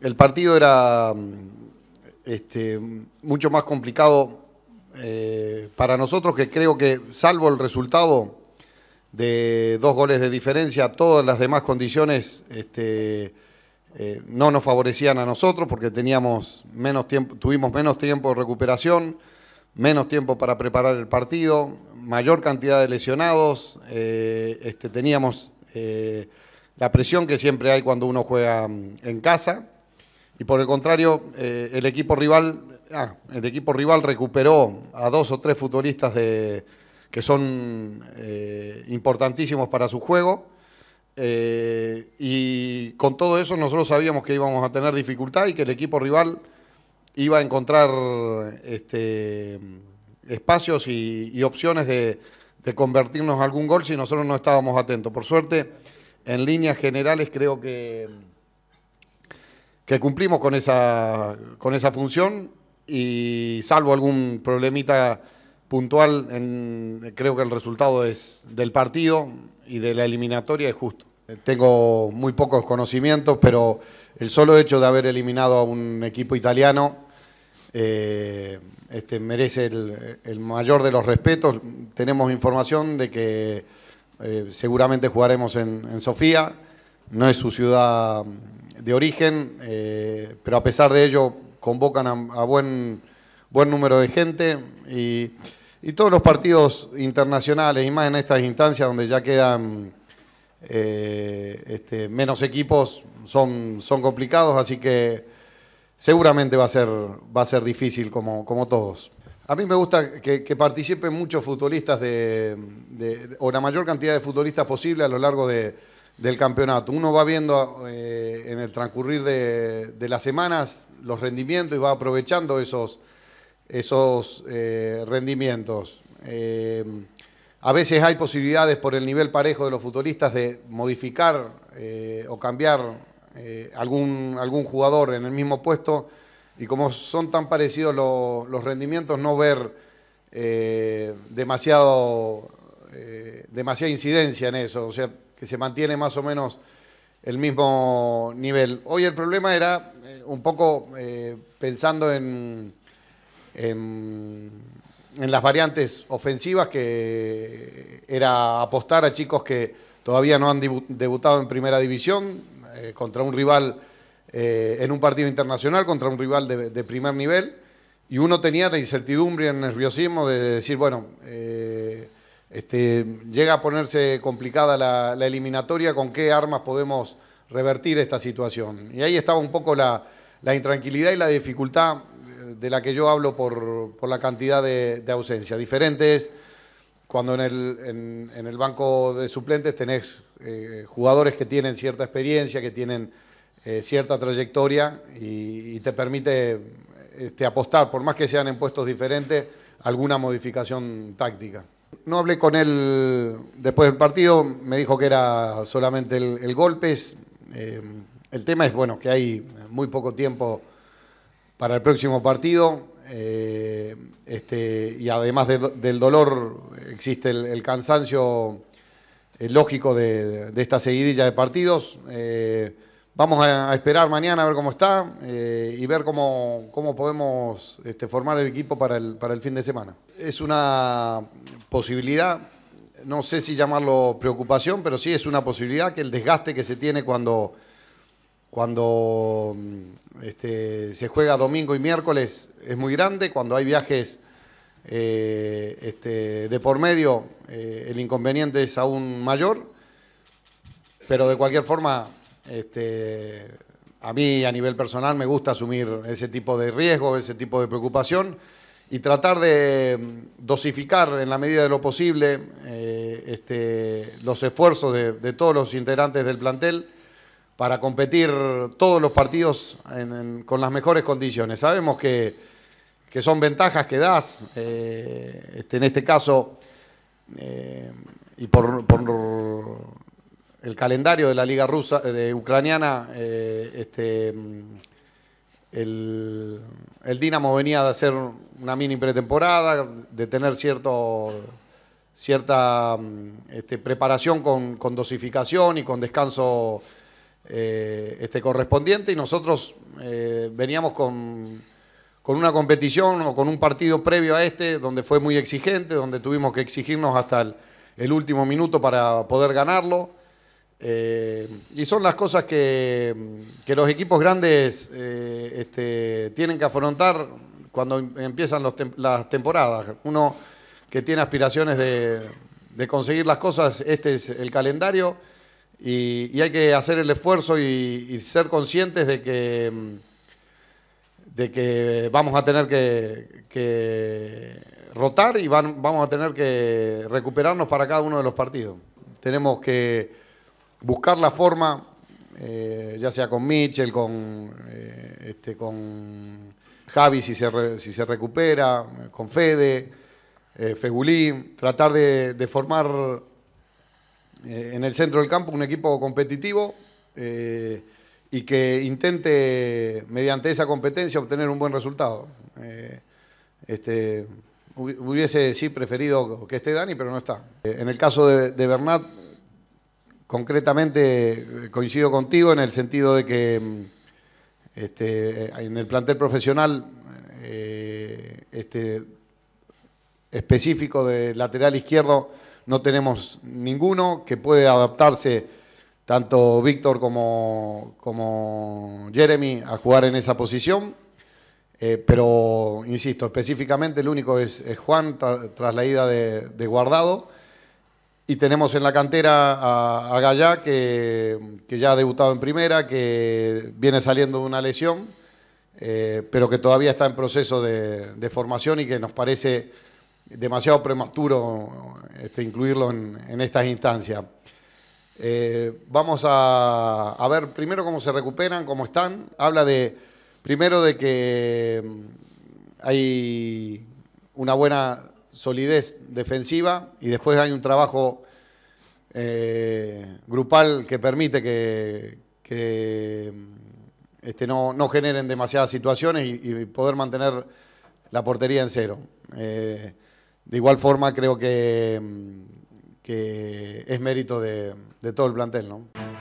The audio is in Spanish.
El partido era este, mucho más complicado eh, para nosotros, que creo que salvo el resultado de dos goles de diferencia, todas las demás condiciones este, eh, no nos favorecían a nosotros porque teníamos menos tiempo, tuvimos menos tiempo de recuperación, menos tiempo para preparar el partido, mayor cantidad de lesionados, eh, este, teníamos la presión que siempre hay cuando uno juega mm, en casa y por el contrario, eh, el equipo rival, ah, el equipo rival recuperó a dos o tres futbolistas que son eh, importantísimos para su juego. Eh, y con todo eso nosotros sabíamos que íbamos a tener dificultad y que el equipo rival iba a encontrar este, espacios y, opciones de, de, convertirnos algún gol si nosotros no estábamos atentos. Por suerte, en líneas generales creo que que cumplimos con esa, con esa función y salvo algún problemita puntual, creo que el resultado es del partido y de la eliminatoria es justo. Tengo muy pocos conocimientos, pero el solo hecho de haber eliminado a un equipo italiano eh, este, merece el, mayor de los respetos. Tenemos información de que eh, seguramente jugaremos en, Sofía, no es su ciudad de origen, eh, pero a pesar de ello convocan a, buen, buen número de gente y, todos los partidos internacionales y más en estas instancias donde ya quedan eh, este, menos equipos son, son complicados, así que seguramente va a ser, va a ser difícil como, como todos. A mí me gusta que, participen muchos futbolistas de, o la mayor cantidad de futbolistas posible a lo largo de, del campeonato. Uno va viendo eh, en el transcurrir de, las semanas los rendimientos y va aprovechando esos, esos eh, rendimientos. Eh, a veces hay posibilidades por el nivel parejo de los futbolistas de modificar o cambiar algún, algún jugador en el mismo puesto y como son tan parecidos los rendimientos, no ver demasiado, demasiada incidencia en eso. O sea, que se mantiene más o menos el mismo nivel. Hoy el problema era eh, un poco eh, pensando en, en, las variantes ofensivas, que era apostar a chicos que todavía no han debutado en primera división, eh, contra un rival en un partido internacional, contra un rival de, primer nivel, y uno tenía la incertidumbre y el nerviosismo de decir, bueno, este, llega a ponerse complicada la, eliminatoria, con qué armas podemos revertir esta situación. Y ahí estaba un poco la, intranquilidad y la dificultad eh, de la que yo hablo por, la cantidad de, ausencia. Diferente cuando en el, banco de suplentes tenés eh, jugadores que tienen cierta experiencia, que tienen eh, cierta trayectoria y, te permite este, apostar, por más que sean en puestos diferentes, alguna modificación táctica. No hablé con él después del partido, me dijo que era solamente el, golpes. Eh, el tema es bueno que hay muy poco tiempo para el próximo partido eh, este, y además del dolor existe el, cansancio eh, lógico de, esta seguidilla de partidos. Vamos a, esperar mañana a ver cómo está eh, y ver cómo, cómo podemos este, formar el equipo para el, para el fin de semana. Es una posibilidad, no sé si llamarlo preocupación, pero sí es una posibilidad que el desgaste que se tiene cuando, cuando este, se juega domingo y miércoles es muy grande, cuando hay viajes eh, este, de por medio eh, el inconveniente es aún mayor, pero de cualquier forma este, a mí a nivel personal me gusta asumir ese tipo de riesgo, ese tipo de preocupación y tratar de mm, dosificar en la medida de lo posible eh, los esfuerzos de, todos los integrantes del plantel para competir todos los partidos con las mejores condiciones. Sabemos que, son ventajas que das, eh, este, en este caso, eh, y por, el calendario de la liga rusa, ucraniana, eh, este, el, el, Dinamo venía de hacer una mini pretemporada, de tener cierto, cierta este, preparación con, dosificación y con descanso eh, este, correspondiente y nosotros eh, veníamos con, una competición o con un partido previo a este donde fue muy exigente, donde tuvimos que exigirnos hasta el, último minuto para poder ganarlo. Eh, y son las cosas que, los equipos grandes este, tienen que afrontar cuando empiezan las temporadas. Uno que tiene aspiraciones de, conseguir las cosas, este es el calendario y, hay que hacer el esfuerzo y, ser conscientes de que, de que vamos a tener que, rotar y vamos a tener que recuperarnos para cada uno de los partidos. Tenemos que buscar la forma, eh, ya sea con Mitchell, con, eh, este, con Javi si se, si se recupera, con Fede eh, tratar de, formar eh, en el centro del campo un equipo competitivo eh, y que intente, mediante esa competencia, obtener un buen resultado. este, hubiese sí preferido que esté Dani, pero no está. En el caso de, Bernat, concretamente coincido contigo en el sentido de que mm, este, en el plantel profesional este, específico de lateral izquierdo no tenemos ninguno que puede adaptarse tanto Víctor como, como Jeremy a jugar en esa posición. Eh, pero, insisto, específicamente el único es, Juan tras la ida de, Guardado. Y tenemos en la cantera a, a que, ya ha debutado en primera, que viene saliendo de una lesión, eh, pero que todavía está en proceso de formación y que nos parece demasiado prematuro este, incluirlo en, estas instancias. Eh, vamos a, ver primero cómo se recuperan, cómo están. Habla de, primero de que mm, hay una buena solidez defensiva y después hay un trabajo eh, grupal que permite que, mm, este, no, generen demasiadas situaciones y, poder mantener la portería en cero. Eh, de igual forma creo que, que es mérito de, de todo el plantel, ¿no?